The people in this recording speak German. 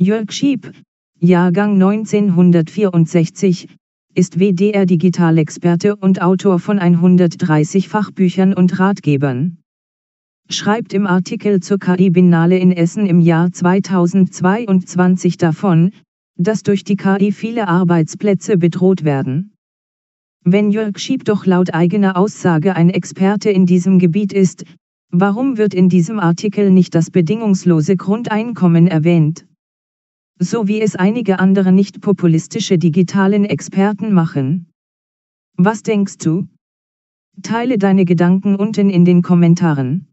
Jörg Schieb, Jahrgang 1964, ist WDR-Digitalexperte und Autor von 130 Fachbüchern und Ratgebern. Schreibt im Artikel zur KI-Biennale in Essen im Jahr 2022 davon, dass durch die KI viele Arbeitsplätze bedroht werden. Wenn Jörg Schieb doch laut eigener Aussage ein Experte in diesem Gebiet ist, warum wird in diesem Artikel nicht das bedingungslose Grundeinkommen erwähnt? So wie es einige andere nicht populistische digitalen Experten machen. Was denkst du? Teile deine Gedanken unten in den Kommentaren.